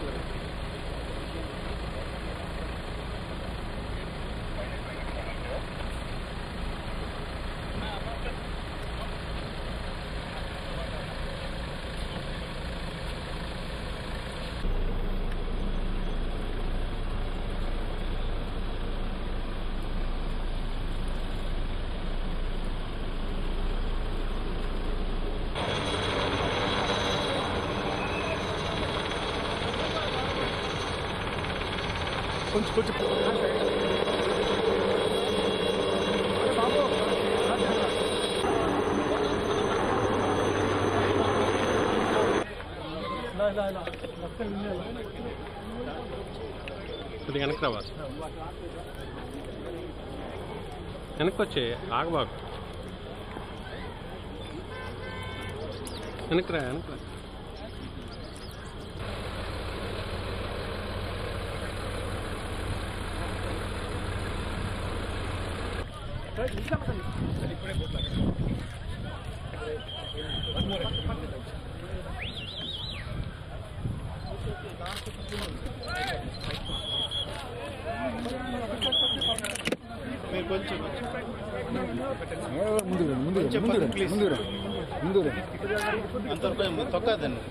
Exactly. కొంచెం కొంచెం కొద్దిగా వెనక్కి రావాలి వెనక్కి వచ్చే ఆగబాకు వెనక్కి రా వెనక్కి రా మీరు కొంచెం ముందు ముందు కొంచెం ముందు పక్కకు please. ముందు ముందు అంతవరకు తొక్కదండి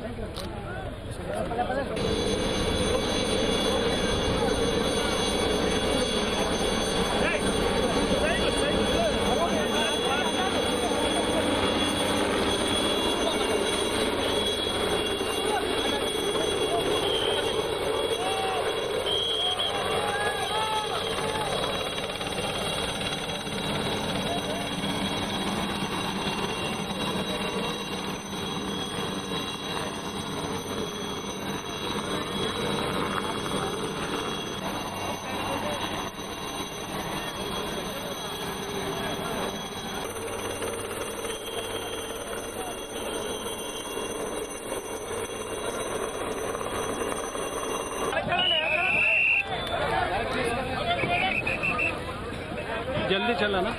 जल्दी चलना ना?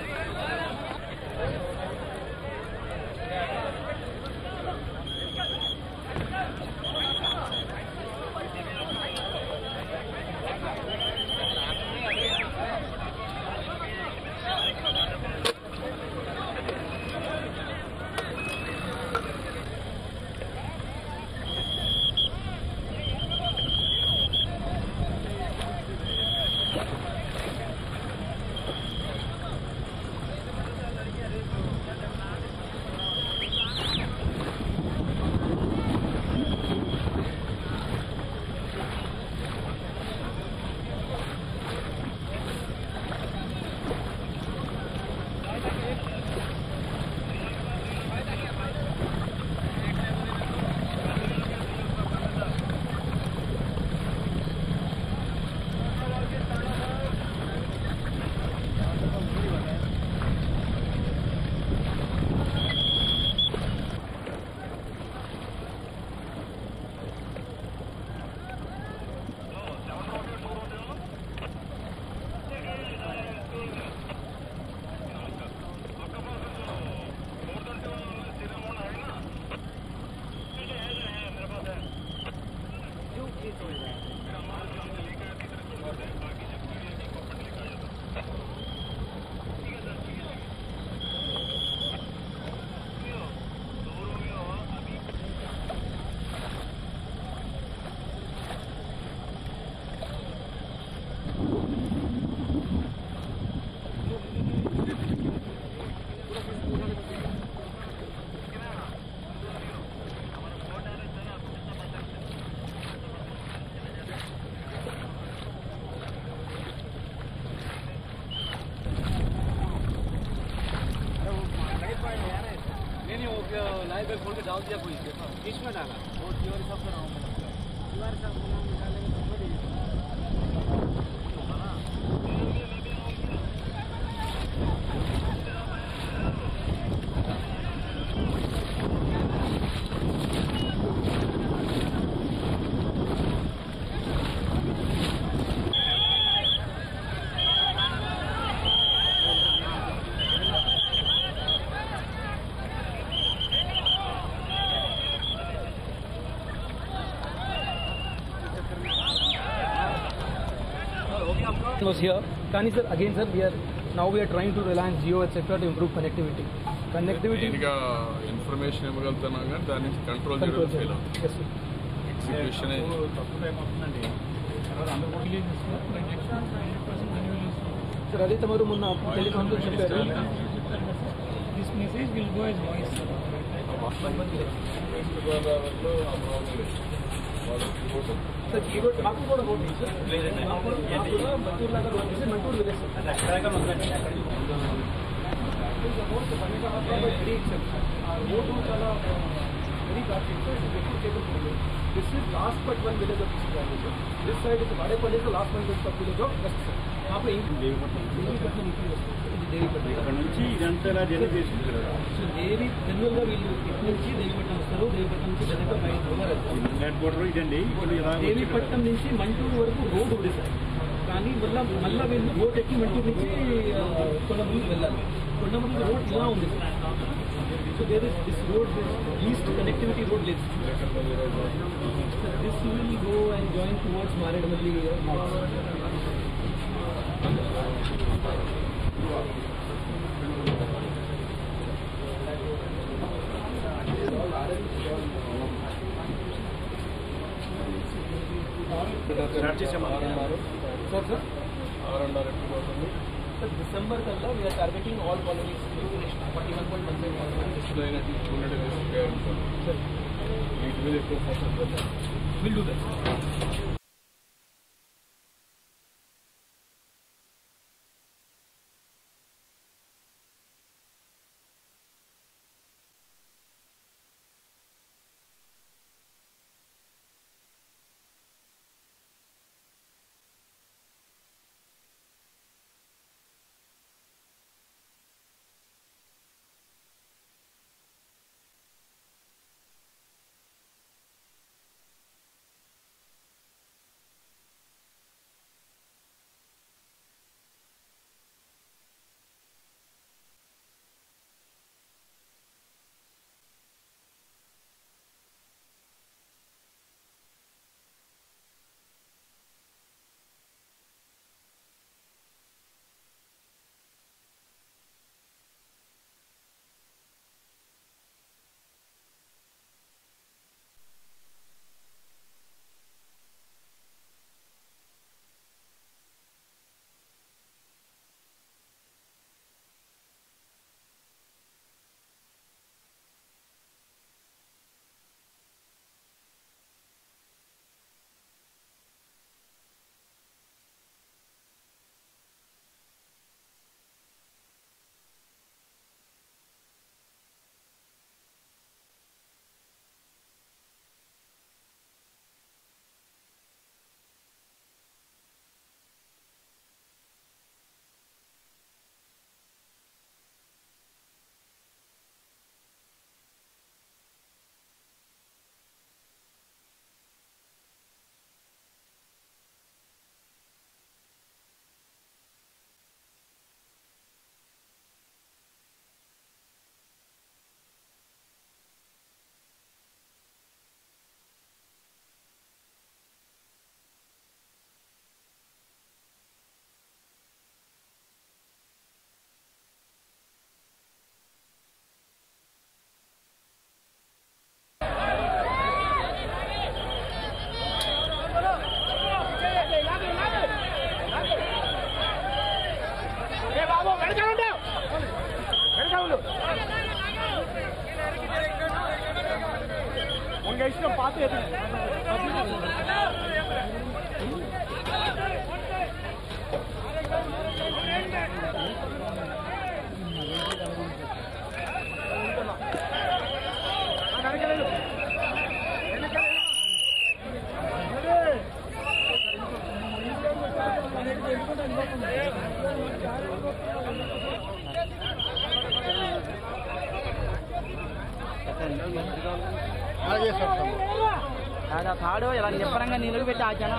was here. Kani sir, again sir, we are now we are trying to Reliance Geo etc. to improve connectivity. Connectivity నేనుగా ఇన్ఫర్మేషన్ ఇవ్వగలుగుతున్నాం కానీ దాని నుంచి కంట్రోల్ చేయడం control ఫెయిల్ చేయాలి. Yes, sir. ఎగ్జిక్యూషన్ Sir, అదే తమరు మొన్న టెలికామ్ లో చెప్పారు This message will go as voice. West గోదావరిలో ఆ This is last but one village of this village. This side is Vadepalli, the last one village of village of West side. यहाँ पे एक देवपट्टी निकली ఇక్కడ నుంచి ఇదంతా ఇలా జనం చేసుకుంటారు సో నుంచి దేవిపట్నం వస్తారు దేవిపట్నం ఇదండి. దేవిపట్నం నుంచి మంటూరు వరకు రోడ్ ఉంది సార్ కానీ మళ్ళీ మళ్ళీ వీళ్ళు రోడ్ ఎక్కి మంటూరు నుంచి కొండమూరుకు వెళ్ళాలి. కొండమూరు రోడ్ ఇలా ఉంది. Sir this road east connectivity road లేదు. This will go and join towards Maredumilli start చేసాము sir sir R and R ఎప్పుడు పోతుంది సార్ డిసెంబర్ కల్లా we're targeting all colonies forty one point one five ఇప్పుడు అయినట్టు two hundred వేసుకుంటే sir వీటి మీద ఎక్కువ ఫోకస్ పెడతాం విల్ డూ దట్ ಜನ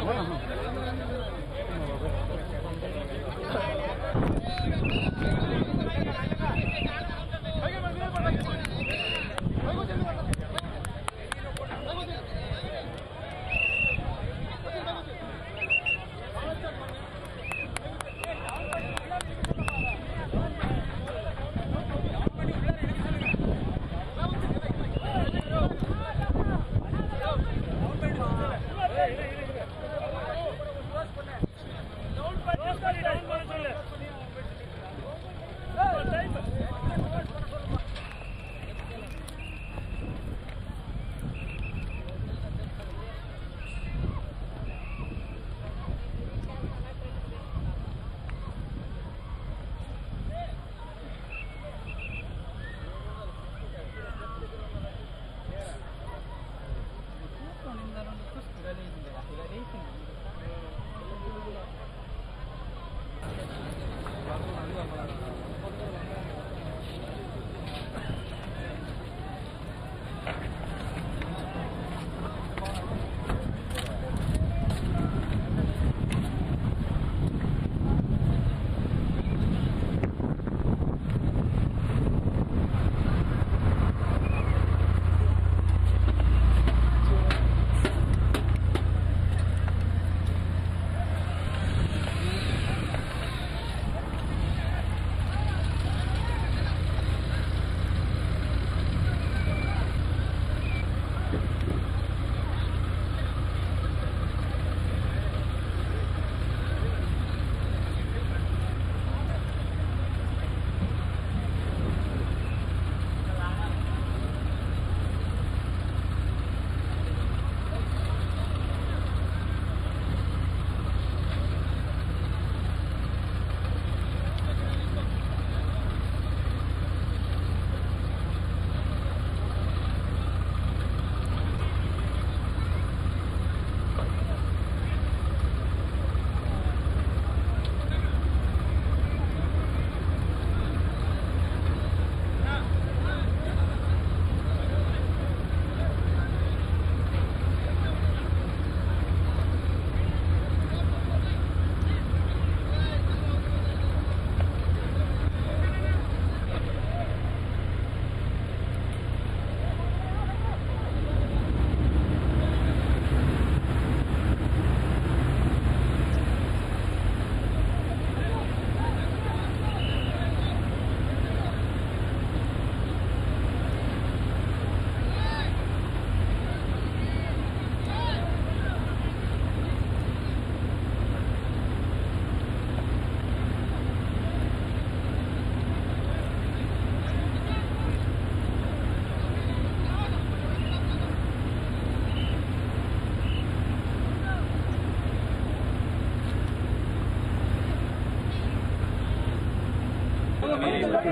Would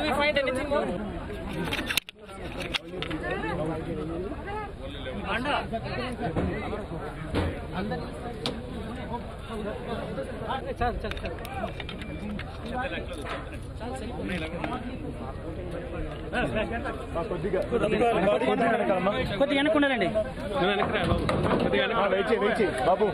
we find anything more? Anda. Anda. Chal, chal, chal. కొద్దిగా వెనక్కుండాలండి. బాబు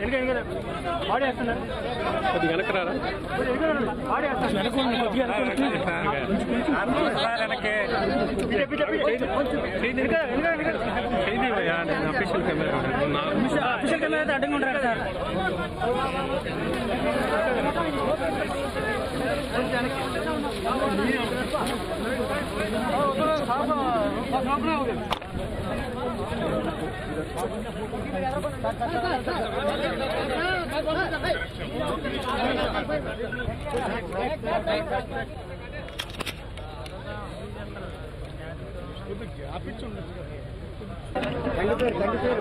అడ్డంగా ఉంటారు సార్ కండి సార్ కండి సార్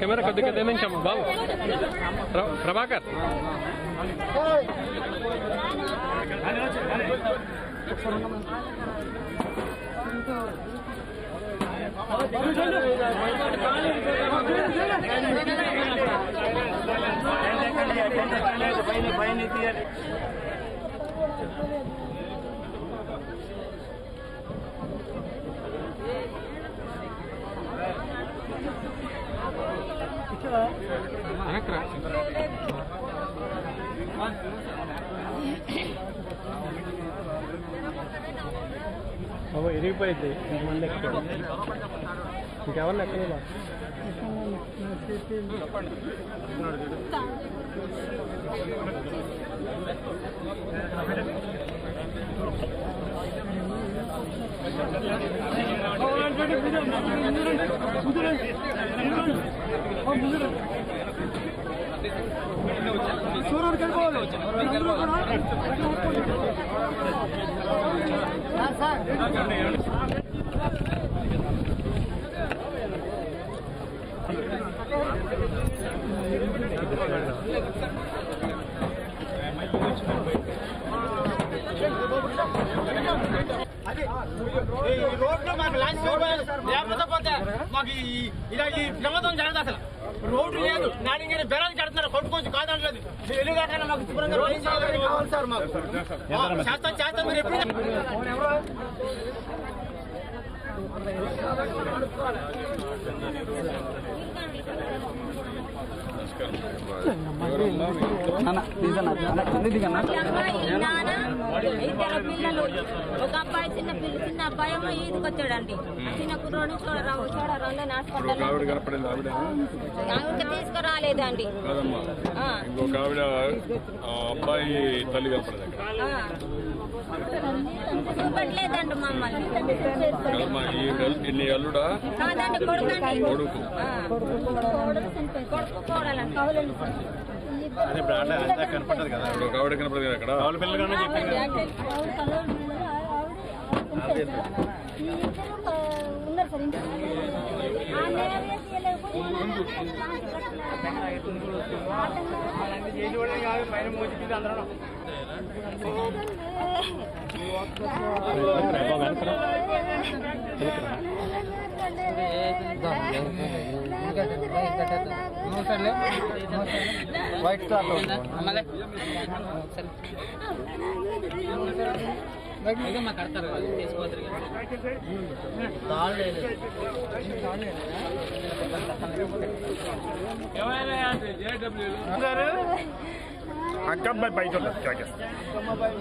కెమెరా కొద్దిగా దించమ్మా బాబు ప్ర- ప్రభాకర్ వెనక్కి బాబు ఇరిగిపోయింది మళ్ళీ ఇంకెవరిని ఎక్కడ ఈ ఒక అబ్బాయి చిన్న పిల్ల చిన్న అబ్బాయి ఏమో చిన్న కుర్రోడు చూడరావు చూడరావు హాస్పిటల్ తీసుకురాలేదండి. ఇంకొక ఆవిడ అబ్బాయి తల్లి కనపడదండి మమ్మల్ని. నీ అల్లుడా? కొడుకు. కొడుకు కోడలండి అదే బ్రాండ్ అంతా కనపడదు కదా. కావిడ కనపడదు కదా అక్కడ. కావుల పిల్లలు కానీ చెప్పారు వైట్ క్లాత్ కడతారు తీసుకోవద్దు అక్కమ్మాయి బయట ఉండదు అక్కమ్మాయి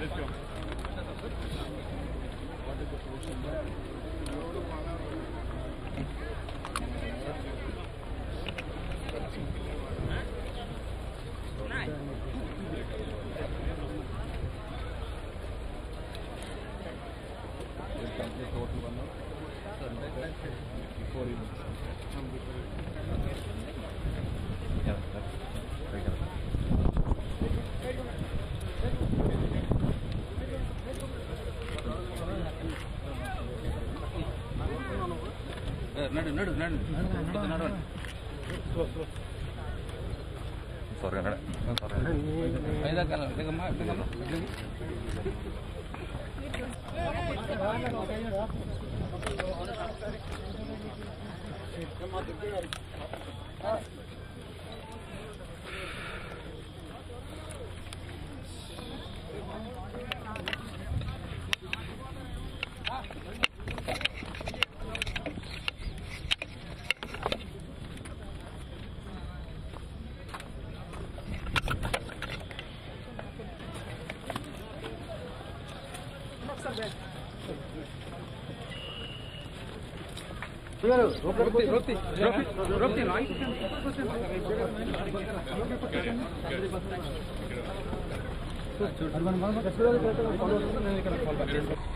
Let's go. ನಡು ನಡು ನಡು ನಡು ಹೊರಗಡೆ ಐದಕ್ಕಲ್ಲ ಇದಕ್ಕಮ್ಮ ಇದಕ್ಕಮ್ಮ ಇದಕ್ಕೆ Urban Mama, that's where I'm going to follow.